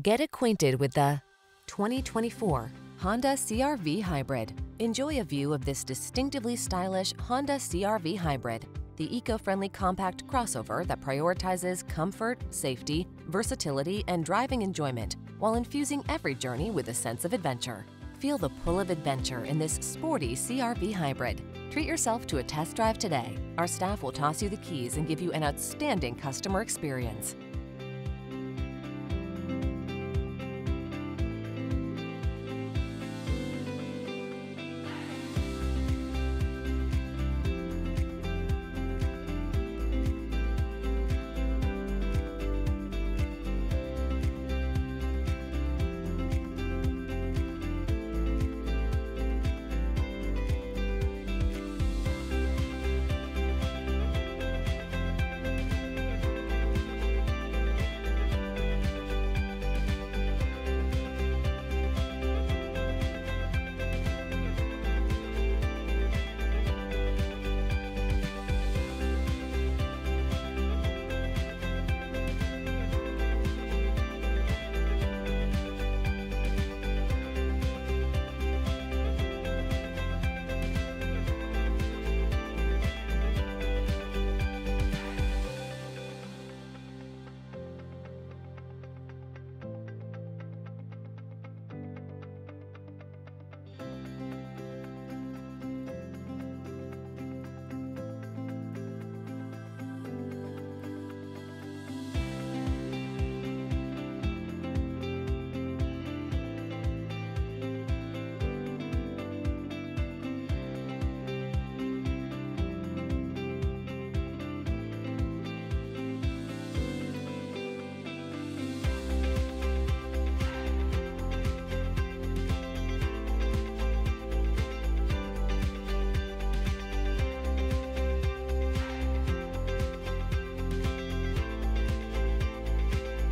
Get acquainted with the 2024 Honda CRV Hybrid. Enjoy a view of this distinctively stylish Honda CRV Hybrid, the eco-friendly compact crossover that prioritizes comfort, safety, versatility, and driving enjoyment while infusing every journey with a sense of adventure. Feel the pull of adventure in this sporty CRV Hybrid. Treat yourself to a test drive today. Our staff will toss you the keys and give you an outstanding customer experience.